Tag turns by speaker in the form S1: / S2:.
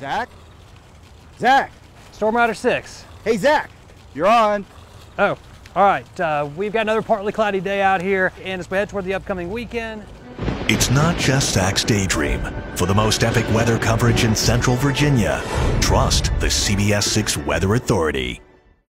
S1: Zach? Zach!
S2: Storm Rider 6.
S1: Hey, Zach! You're on.
S2: Oh, all right. Uh, we've got another partly cloudy day out here, and as we head toward the upcoming weekend,
S3: It's not just Zach's daydream. For the most epic weather coverage in Central Virginia, trust the CBS 6 Weather Authority.